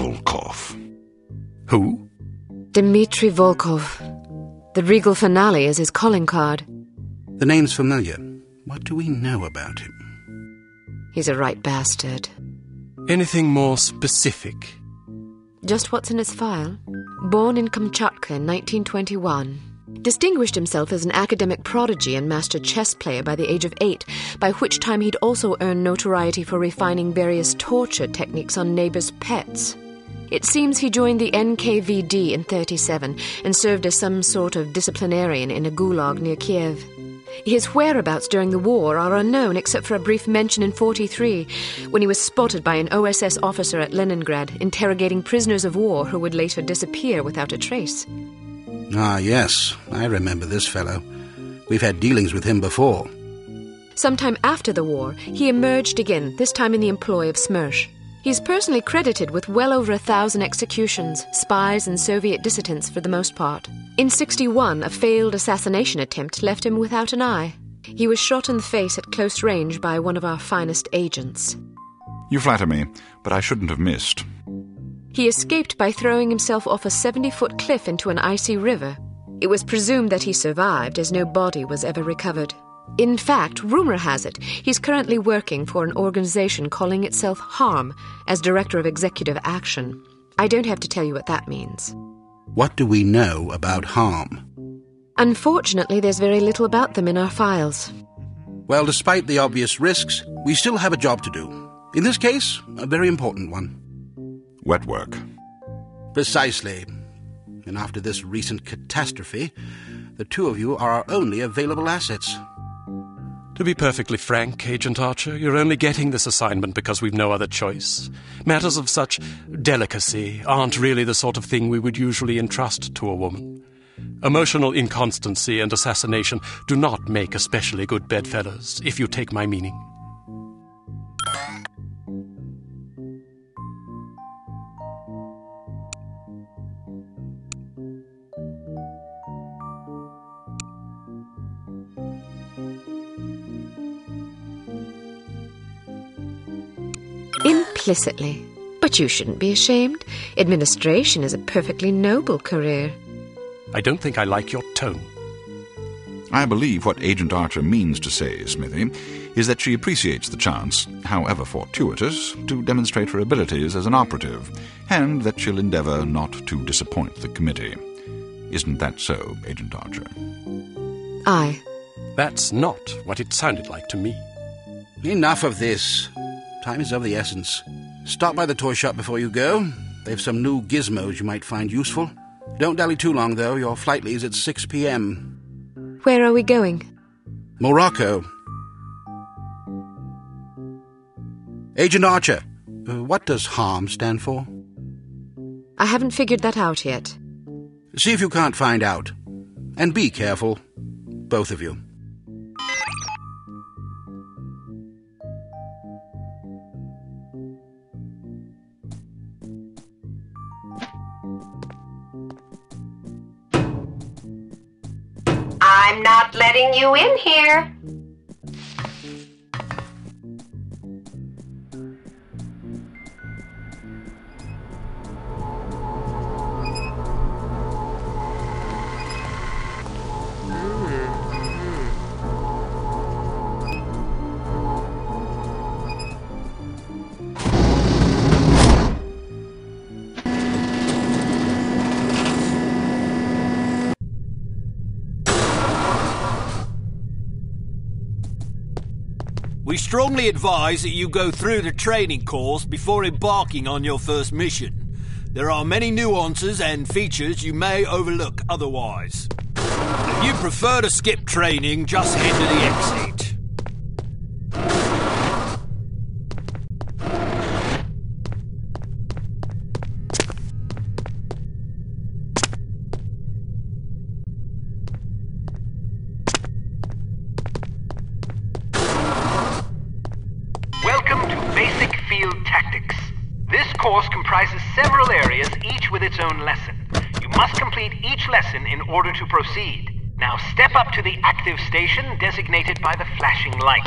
Volkov. Who? Dmitri Volkov. The Regal finale is his calling card. The name's familiar. What do we know about him? He's a right bastard. Anything more specific? Just what's in his file. Born in Kamchatka in 1921. Distinguished himself as an academic prodigy and master chess player by the age of eight, by which time he'd also earned notoriety for refining various torture techniques on neighbors' pets. It seems he joined the NKVD in 37 and served as some sort of disciplinarian in a gulag near Kiev. His whereabouts during the war are unknown except for a brief mention in 43 when he was spotted by an OSS officer at Leningrad interrogating prisoners of war who would later disappear without a trace. Ah, yes, I remember this fellow. We've had dealings with him before. Sometime after the war, he emerged again, this time in the employ of Smersh. He's personally credited with well over a thousand executions, spies and Soviet dissidents for the most part. In 61, a failed assassination attempt left him without an eye. He was shot in the face at close range by one of our finest agents. You flatter me, but I shouldn't have missed. He escaped by throwing himself off a 70 foot cliff into an icy river. It was presumed that he survived, as no body was ever recovered. In fact, rumor has it he's currently working for an organization calling itself HARM as Director of Executive Action. I don't have to tell you what that means. What do we know about harm? Unfortunately, there's very little about them in our files. Well, despite the obvious risks, we still have a job to do. In this case, a very important one. Wet work. Precisely. And after this recent catastrophe, the two of you are our only available assets. To be perfectly frank, Agent Archer, you're only getting this assignment because we've no other choice. Matters of such delicacy aren't really the sort of thing we would usually entrust to a woman. Emotional inconstancy and assassination do not make especially good bedfellows, if you take my meaning. Implicitly. But you shouldn't be ashamed. Administration is a perfectly noble career. I don't think I like your tone. I believe what Agent Archer means to say, Smithy, is that she appreciates the chance, however fortuitous, to demonstrate her abilities as an operative, and that she'll endeavor not to disappoint the committee. Isn't that so, Agent Archer? Aye. That's not what it sounded like to me. Enough of this. Time is of the essence. Stop by the toy shop before you go. They've some new gizmos you might find useful. Don't dally too long, though. Your flight leaves at 6 p.m. Where are we going? Morocco. Agent Archer, uh, what does HARM stand for? I haven't figured that out yet. See if you can't find out. And be careful. Both of you. I'm not letting you in here. We strongly advise that you go through the training course before embarking on your first mission. There are many nuances and features you may overlook otherwise. If you prefer to skip training, just head to the exit. Basic Field Tactics. This course comprises several areas, each with its own lesson. You must complete each lesson in order to proceed. Now step up to the active station designated by the flashing light.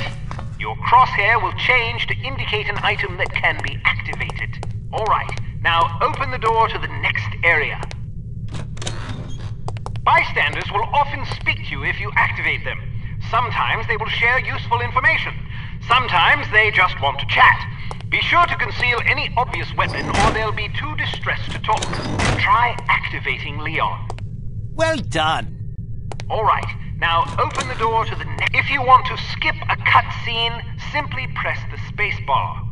Your crosshair will change to indicate an item that can be activated. Alright, Now open the door to the next area. Bystanders will often speak to you if you activate them. Sometimes they will share useful information. Sometimes they just want to chat. Be sure to conceal any obvious weapon or they'll be too distressed to talk. Try activating Leon. Well done. All right, now open the door to the next. If you want to skip a cutscene, simply press the spacebar.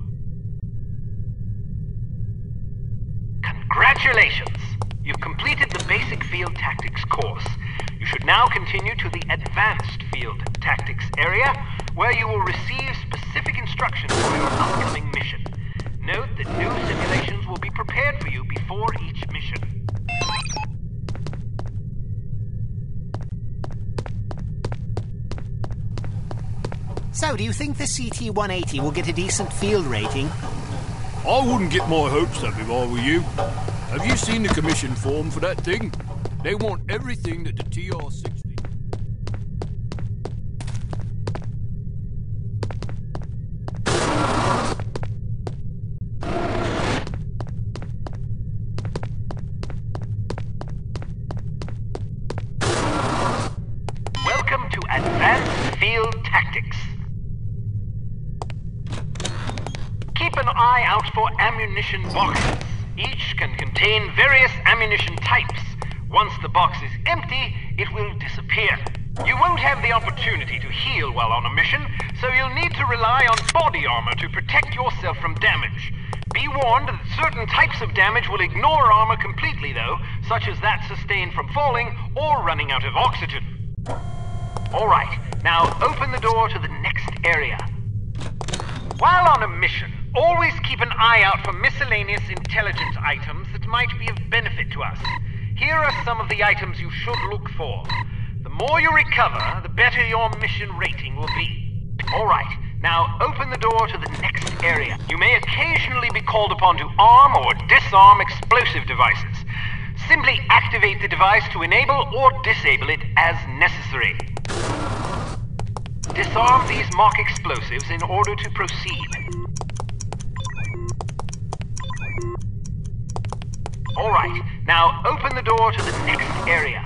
Congratulations! You've completed the basic field tactics course. You should now continue to the advanced field tactics area, where you will receive specific instructions for your upcoming mission. Note that new simulations will be prepared for you before each mission. So, do you think the CT-180 will get a decent field rating? I wouldn't get my hopes up if I were you. Have you seen the commission form for that thing? They want everything that the TR-60... Field Tactics. Keep an eye out for ammunition boxes. Each can contain various ammunition types. Once the box is empty, it will disappear. You won't have the opportunity to heal while on a mission, so you'll need to rely on body armor to protect yourself from damage. Be warned that certain types of damage will ignore armor completely, though, such as that sustained from falling or running out of oxygen. All right, now open the door to the next area. While on a mission, always keep an eye out for miscellaneous intelligence items that might be of benefit to us. Here are some of the items you should look for. The more you recover, the better your mission rating will be. All right, now open the door to the next area. You may occasionally be called upon to arm or disarm explosive devices. Simply activate the device to enable or disable it as necessary. Disarm these mock explosives in order to proceed. All right, now open the door to the next area.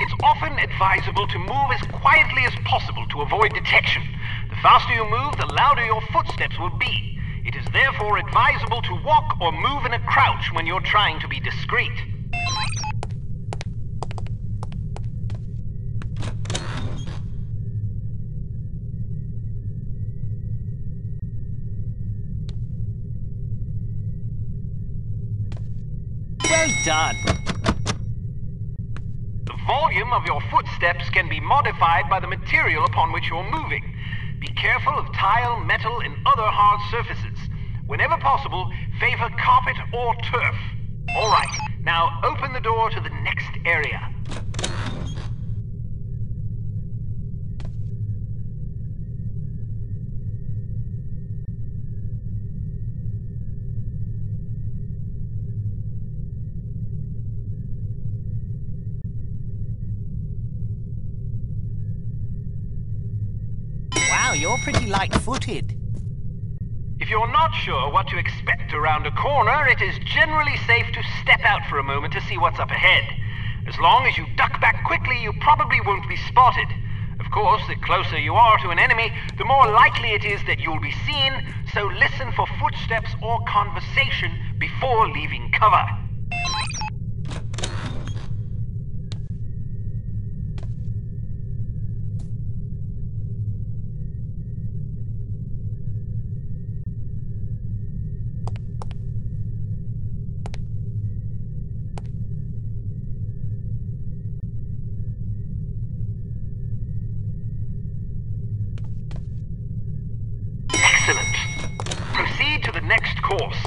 It's often advisable to move as quietly as possible to avoid detection. The faster you move, the louder your footsteps will be. It is therefore advisable to walk or move in a crouch when you're trying to be discreet. Done. The volume of your footsteps can be modified by the material upon which you're moving. Be careful of tile, metal, and other hard surfaces. Whenever possible, favor carpet or turf. All right, now open the door to the next area. You're pretty light-footed. If you're not sure what to expect around a corner, it is generally safe to step out for a moment to see what's up ahead. As long as you duck back quickly, you probably won't be spotted. Of course, the closer you are to an enemy, the more likely it is that you'll be seen, so listen for footsteps or conversation before leaving cover. Next course.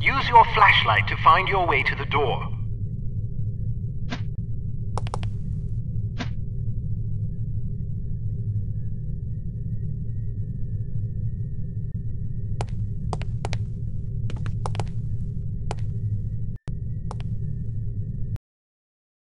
Use your flashlight to find your way to the door.